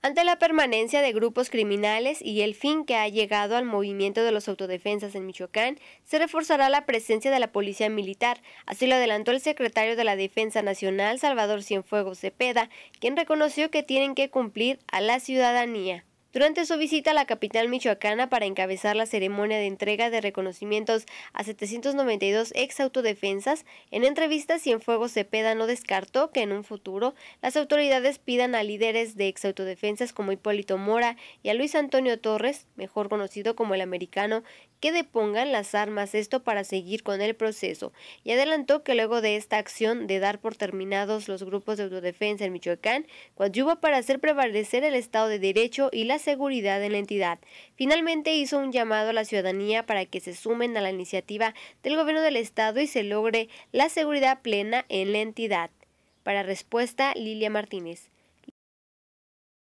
Ante la permanencia de grupos criminales y el fin que ha llegado al movimiento de los autodefensas en Michoacán, se reforzará la presencia de la policía militar, así lo adelantó el secretario de la Defensa Nacional, Salvador Cienfuegos Cepeda, quien reconoció que tienen que cumplir a la ciudadanía. Durante su visita a la capital michoacana para encabezar la ceremonia de entrega de reconocimientos a 792 ex autodefensas, en entrevistas Cienfuegos Cepeda no descartó que en un futuro las autoridades pidan a líderes de ex autodefensas como Hipólito Mora y a Luis Antonio Torres, mejor conocido como el americano, que depongan las armas, esto para seguir con el proceso, y adelantó que luego de esta acción de dar por terminados los grupos de autodefensa en Michoacán, coadyuva para hacer prevalecer el Estado de Derecho y la seguridad en la entidad. Finalmente hizo un llamado a la ciudadanía para que se sumen a la iniciativa del gobierno del Estado y se logre la seguridad plena en la entidad. Para respuesta, Lilia Martínez.